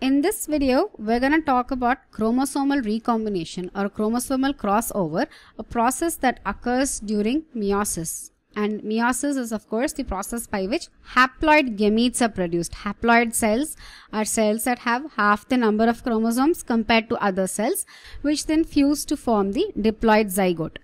In this video, we're going to talk about chromosomal recombination or chromosomal crossover, a process that occurs during meiosis. And meiosis is of course the process by which haploid gametes are produced. Haploid cells are cells that have half the number of chromosomes compared to other cells, which then fuse to form the diploid zygote.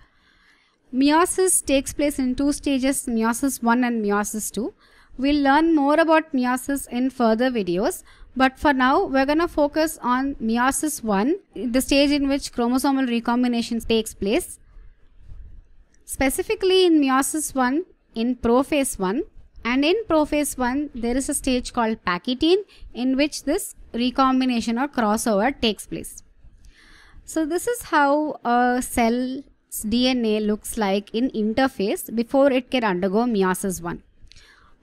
Meiosis takes place in two stages, meiosis 1 and meiosis 2. We'll learn more about meiosis in further videos, but for now, we're going to focus on meiosis 1, the stage in which chromosomal recombination takes place. Specifically in meiosis 1, in prophase 1, and in prophase 1, there is a stage called Pachytene in which this recombination or crossover takes place. So this is how a cell's DNA looks like in interphase before it can undergo meiosis 1.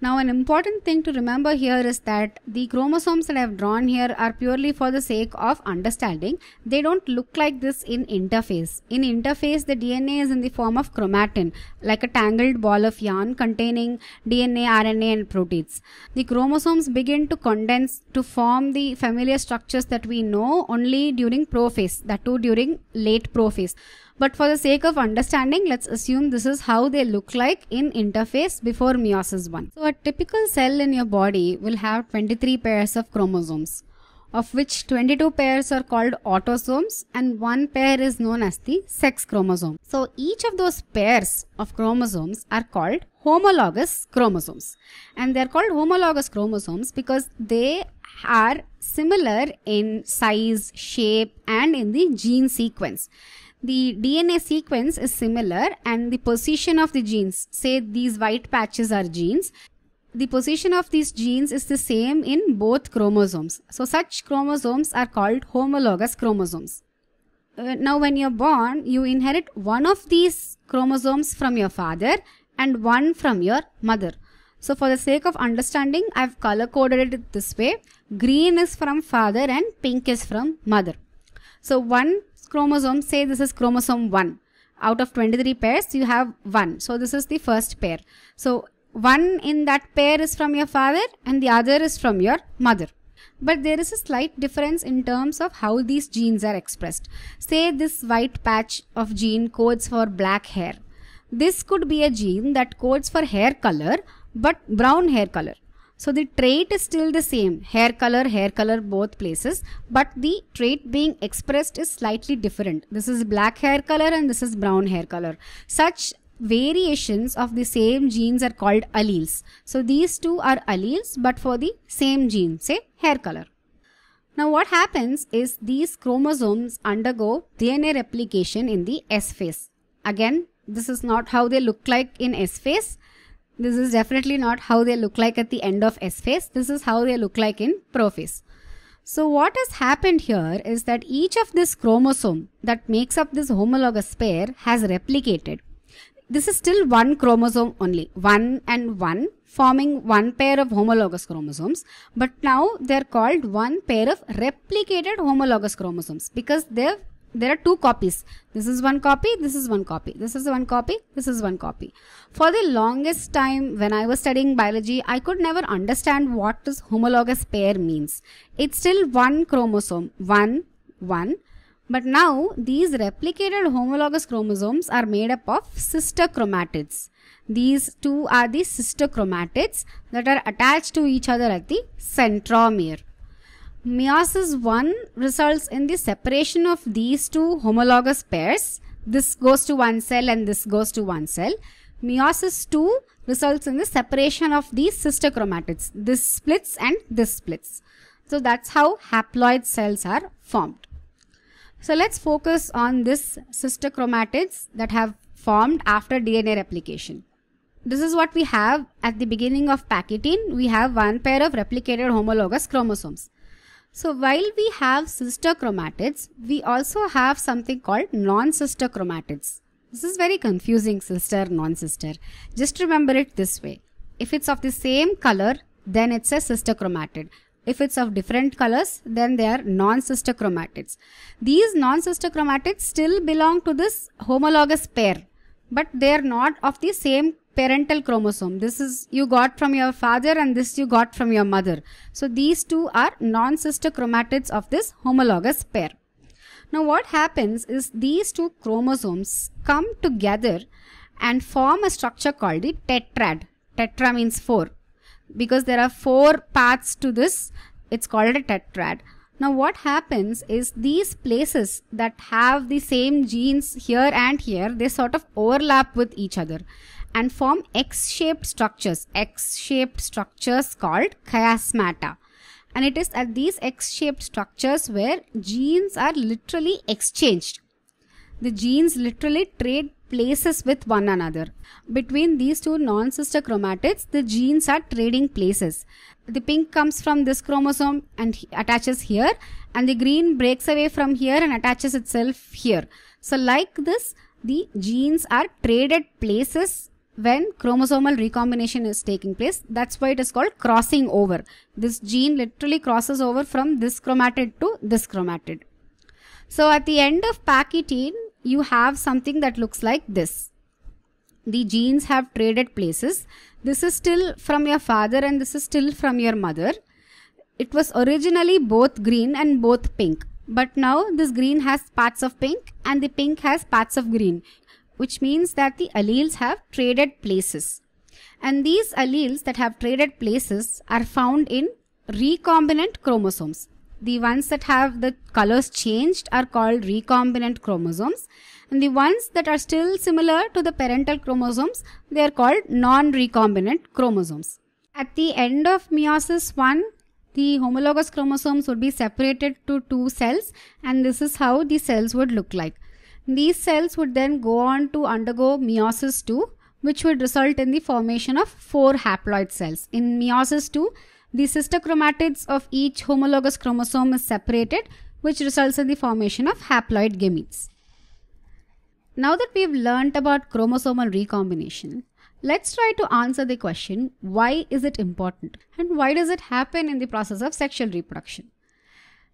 Now an important thing to remember here is that the chromosomes that I have drawn here are purely for the sake of understanding. They don't look like this in interphase. In interphase the DNA is in the form of chromatin like a tangled ball of yarn containing DNA, RNA and proteins. The chromosomes begin to condense to form the familiar structures that we know only during prophase that too during late prophase. But for the sake of understanding, let's assume this is how they look like in interphase before meiosis 1. So a typical cell in your body will have 23 pairs of chromosomes, of which 22 pairs are called autosomes and one pair is known as the sex chromosome. So each of those pairs of chromosomes are called homologous chromosomes. And they're called homologous chromosomes because they are similar in size, shape and in the gene sequence the DNA sequence is similar and the position of the genes, say these white patches are genes, the position of these genes is the same in both chromosomes. So such chromosomes are called homologous chromosomes. Uh, now when you're born, you inherit one of these chromosomes from your father and one from your mother. So for the sake of understanding, I've color coded it this way. Green is from father and pink is from mother. So one chromosome, say this is chromosome 1. Out of 23 pairs, you have 1. So this is the first pair. So one in that pair is from your father and the other is from your mother. But there is a slight difference in terms of how these genes are expressed. Say this white patch of gene codes for black hair. This could be a gene that codes for hair color but brown hair color. So the trait is still the same, hair color, hair color both places, but the trait being expressed is slightly different. This is black hair color and this is brown hair color. Such variations of the same genes are called alleles. So these two are alleles but for the same gene, say hair color. Now what happens is these chromosomes undergo DNA replication in the S phase. Again, this is not how they look like in S phase. This is definitely not how they look like at the end of S phase. This is how they look like in prophase. So what has happened here is that each of this chromosome that makes up this homologous pair has replicated. This is still one chromosome only, one and one forming one pair of homologous chromosomes. But now they're called one pair of replicated homologous chromosomes because they've there are two copies. This is one copy, this is one copy, this is one copy, this is one copy. For the longest time when I was studying biology, I could never understand what this homologous pair means. It's still one chromosome, one, one. But now these replicated homologous chromosomes are made up of sister chromatids. These two are the sister chromatids that are attached to each other at the centromere. Meiosis 1 results in the separation of these two homologous pairs. This goes to one cell and this goes to one cell. Meiosis 2 results in the separation of these sister chromatids. This splits and this splits. So that's how haploid cells are formed. So let's focus on this sister chromatids that have formed after DNA replication. This is what we have at the beginning of Pachytene. We have one pair of replicated homologous chromosomes. So while we have sister chromatids, we also have something called non-sister chromatids. This is very confusing, sister, non-sister. Just remember it this way. If it's of the same color, then it's a sister chromatid. If it's of different colors, then they are non-sister chromatids. These non-sister chromatids still belong to this homologous pair, but they are not of the same parental chromosome. This is you got from your father and this you got from your mother. So these two are non-sister chromatids of this homologous pair. Now what happens is these two chromosomes come together and form a structure called the tetrad. Tetra means four. Because there are four paths to this, it's called a tetrad. Now what happens is these places that have the same genes here and here, they sort of overlap with each other and form X-shaped structures, X-shaped structures called chiasmata. And it is at these X-shaped structures where genes are literally exchanged. The genes literally trade places with one another. Between these two non-sister chromatids, the genes are trading places. The pink comes from this chromosome and attaches here and the green breaks away from here and attaches itself here. So like this, the genes are traded places when chromosomal recombination is taking place. That's why it is called crossing over. This gene literally crosses over from this chromatid to this chromatid. So at the end of Pachytene, you have something that looks like this. The genes have traded places. This is still from your father and this is still from your mother. It was originally both green and both pink. But now this green has parts of pink and the pink has parts of green which means that the alleles have traded places. And these alleles that have traded places are found in recombinant chromosomes. The ones that have the colors changed are called recombinant chromosomes. And the ones that are still similar to the parental chromosomes, they are called non-recombinant chromosomes. At the end of meiosis 1, the homologous chromosomes would be separated to two cells and this is how the cells would look like. These cells would then go on to undergo meiosis 2 which would result in the formation of four haploid cells. In meiosis 2, the sister chromatids of each homologous chromosome is separated which results in the formation of haploid gametes. Now that we've learnt about chromosomal recombination, let's try to answer the question why is it important and why does it happen in the process of sexual reproduction?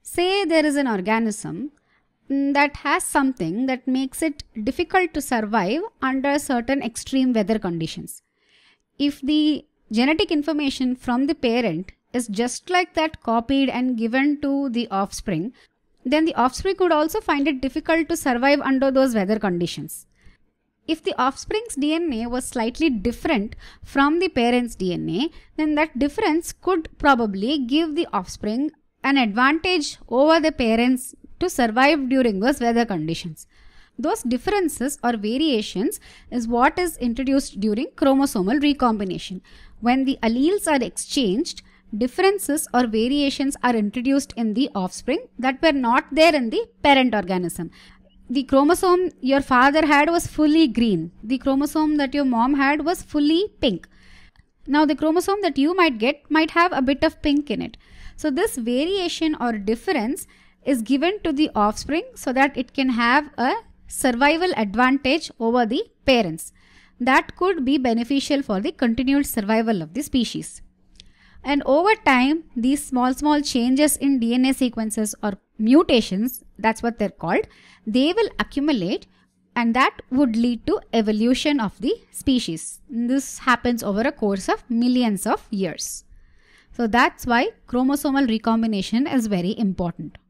Say there is an organism Mm, that has something that makes it difficult to survive under certain extreme weather conditions. If the genetic information from the parent is just like that copied and given to the offspring, then the offspring could also find it difficult to survive under those weather conditions. If the offspring's DNA was slightly different from the parent's DNA, then that difference could probably give the offspring an advantage over the parent's to survive during those weather conditions. Those differences or variations is what is introduced during chromosomal recombination. When the alleles are exchanged, differences or variations are introduced in the offspring that were not there in the parent organism. The chromosome your father had was fully green. The chromosome that your mom had was fully pink. Now the chromosome that you might get might have a bit of pink in it. So this variation or difference is given to the offspring so that it can have a survival advantage over the parents. That could be beneficial for the continued survival of the species. And over time, these small, small changes in DNA sequences or mutations, that's what they're called, they will accumulate and that would lead to evolution of the species. This happens over a course of millions of years. So that's why chromosomal recombination is very important.